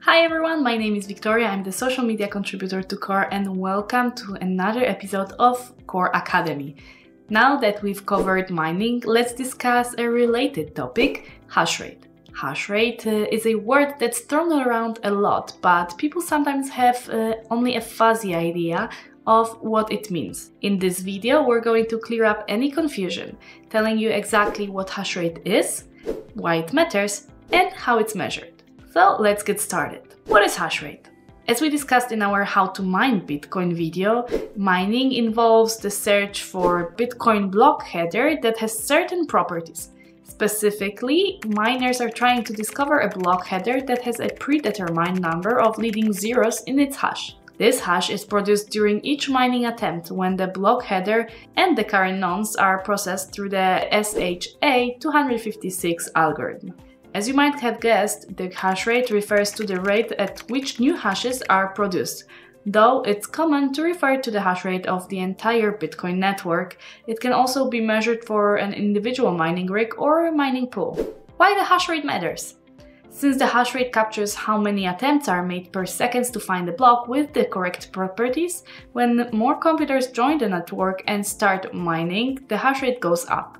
Hi everyone, my name is Victoria, I'm the social media contributor to Core and welcome to another episode of Core Academy. Now that we've covered mining, let's discuss a related topic, hash rate. Hash rate uh, is a word that's thrown around a lot, but people sometimes have uh, only a fuzzy idea of what it means. In this video, we're going to clear up any confusion, telling you exactly what hash rate is, why it matters, and how it's measured. So let's get started. What is hash rate? As we discussed in our How to Mine Bitcoin video, mining involves the search for Bitcoin block header that has certain properties. Specifically, miners are trying to discover a block header that has a predetermined number of leading zeros in its hash. This hash is produced during each mining attempt when the block header and the current nonce are processed through the SHA-256 algorithm. As you might have guessed, the hash rate refers to the rate at which new hashes are produced. Though it's common to refer to the hash rate of the entire Bitcoin network, it can also be measured for an individual mining rig or mining pool. Why the hash rate matters? Since the hash rate captures how many attempts are made per second to find the block with the correct properties, when more computers join the network and start mining, the hash rate goes up.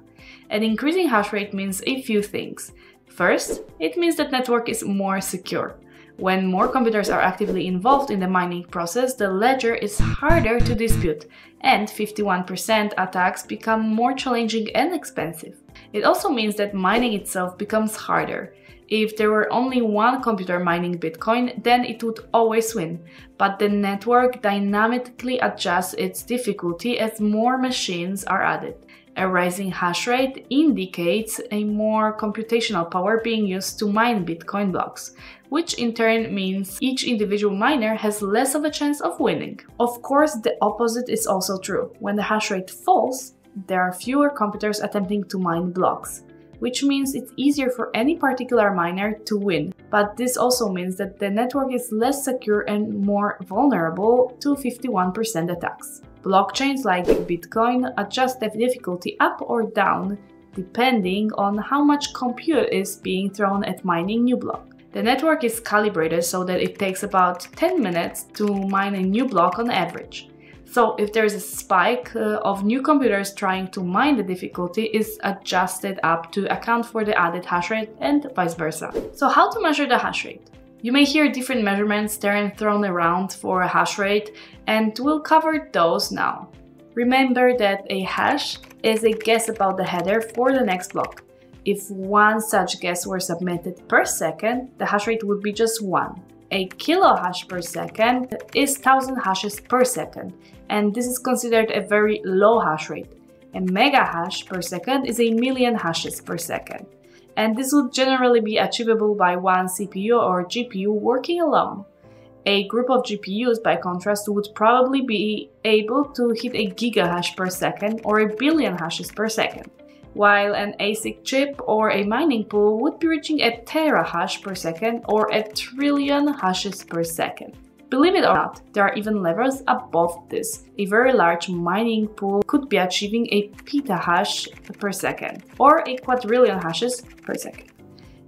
An increasing hash rate means a few things. First, it means that network is more secure. When more computers are actively involved in the mining process, the ledger is harder to dispute, and 51% attacks become more challenging and expensive. It also means that mining itself becomes harder. If there were only one computer mining Bitcoin, then it would always win. But the network dynamically adjusts its difficulty as more machines are added. A rising hash rate indicates a more computational power being used to mine Bitcoin blocks, which in turn means each individual miner has less of a chance of winning. Of course, the opposite is also true. When the hash rate falls, there are fewer computers attempting to mine blocks, which means it's easier for any particular miner to win. But this also means that the network is less secure and more vulnerable to 51% attacks. Blockchains like Bitcoin adjust the difficulty up or down depending on how much compute is being thrown at mining new block. The network is calibrated so that it takes about 10 minutes to mine a new block on average. So if there's a spike uh, of new computers trying to mine the difficulty is adjusted up to account for the added hash rate and vice versa. So how to measure the hash rate? You may hear different measurements thrown around for a hash rate, and we'll cover those now. Remember that a hash is a guess about the header for the next block. If one such guess were submitted per second, the hash rate would be just 1. A kilo hash per second is 1000 hashes per second, and this is considered a very low hash rate. A mega hash per second is a million hashes per second and this would generally be achievable by one CPU or GPU working alone. A group of GPUs, by contrast, would probably be able to hit a gigahash per second or a billion hashes per second, while an ASIC chip or a mining pool would be reaching a terahash per second or a trillion hashes per second. Believe it or not, there are even levels above this. A very large mining pool could be achieving a petahash per second, or a quadrillion hashes per second.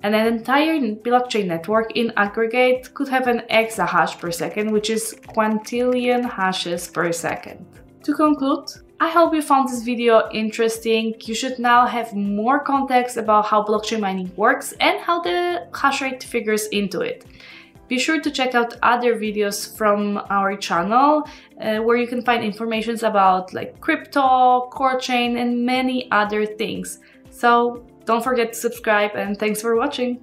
And an entire blockchain network in aggregate could have an exahash per second, which is quintillion hashes per second. To conclude, I hope you found this video interesting. You should now have more context about how blockchain mining works and how the hash rate figures into it. Be sure to check out other videos from our channel uh, where you can find informations about like crypto, core chain and many other things. So don't forget to subscribe and thanks for watching.